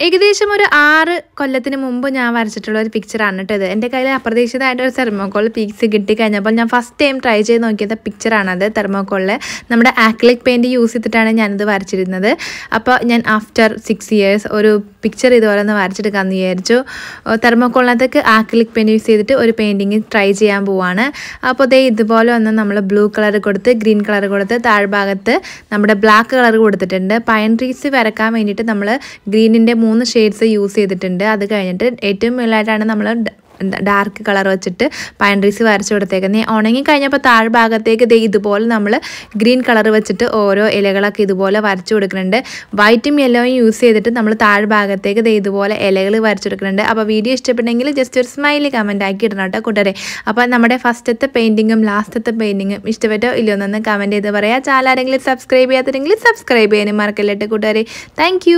ഏകദേശം ഒരു ആറ് കൊല്ലത്തിന് മുമ്പ് ഞാൻ വരച്ചിട്ടുള്ള ഒരു പിക്ചറാണ് കേട്ടോ ഇത്. എന്റെ കയ്യിൽ അപ്രതീക്ഷിതമായിട്ട് ഒരു തെർമോക്കോൾ പീക്സ് കിട്ടി കഴിഞ്ഞപ്പോൾ ഞാൻ ഫസ്റ്റ് ടൈം ട്രൈ ചെയ്ത് നോക്കിയത് പിക്ചറാണത് തെർമോക്കോളിൽ നമ്മുടെ ആക്ലിക് പെയിന്റ് യൂസ് ചെയ്തിട്ടാണ് ഞാനിത് വരച്ചിരുന്നത്. അപ്പോൾ ഞാൻ ആഫ്റ്റർ സിക്സ് ഇയേഴ്സ് ഒരു പിക്ചർ ഇതുപോലെ ഒന്ന് വരച്ചെടുക്കാമെന്ന് വിചാരിച്ചു. തെർമോക്കോളിനകത്തേക്ക് ആക്ലിക് പെയിന്റ് യൂസ് ചെയ്തിട്ട് ഒരു പെയിന്റിങ് ട്രൈ ചെയ്യാൻ പോവാണ്. അപ്പോൾ ദേ ഇതുപോലെ ഒന്ന് നമ്മൾ ബ്ലൂ കളർ കൊടുത്ത് ഗ്രീൻ കളർ കൊടുത്ത് താഴ്ഭാഗത്ത് നമ്മുടെ ബ്ലാക്ക് കളർ കൊടുത്തിട്ടുണ്ട്. പയൻ ട്രീസ് വരക്കാൻ വേണ്ടിയിട്ട് നമ്മൾ ഗ്രീനിന്റെ മൂന്ന് ഷെയ്ഡ്സ് യൂസ് ചെയ്തിട്ടുണ്ട്. അത് കഴിഞ്ഞിട്ട് ഏറ്റവും മുകളിലായിട്ടാണ് നമ്മൾ ഡാർക്ക് കളർ വെച്ചിട്ട് പൈൻ ട്രീസ് വരച്ച് കൊടുത്തേക്കുന്നത് ഉണങ്ങി കഴിഞ്ഞപ്പോൾ താഴ്ഭാഗത്തേക്ക് ദേ ഇതുപോലെ നമ്മൾ ഗ്രീൻ കളർ വെച്ചിട്ട് ഓരോ ഇലകളൊക്കെ ഇതുപോലെ വരച്ചു കൊടുക്കുന്നുണ്ട്. വൈറ്റും യെല്ലോയും യൂസ് ചെയ്തിട്ട് നമ്മൾ താഴ്ഭാഗത്തേക്ക് ദേ ഇതുപോലെ ഇലകൾ വരച്ചു കൊടുക്കുന്നുണ്ട്. അപ്പോൾ വീഡിയോ ഇഷ്ടപ്പെട്ടെങ്കിൽ ജസ്റ്റ് ഒരു സ്മൈലി കമന്റ് ആക്കി ഇടണം കേട്ടോ കൂട്ടരെ. അപ്പോൾ നമ്മുടെ ഫസ്റ്റത്തെ പെയിന്റിങ്ങും ലാസ്റ്റത്തെ പെയിന്റിങ്ങും ഇഷ്ടപ്പെട്ടോ ഇല്ലയോ എന്നൊന്ന് കമന്റ് ചെയ്ത് പറയാം. ചാലാരെങ്കിലും സബ്സ്ക്രൈബ് ചെയ്യാത്തില്ലെങ്കിൽ സബ്സ്ക്രൈബ് ചെയ്യാനും മറക്കല്ലേട്ട് കൂട്ടുകാരെ താങ്ക്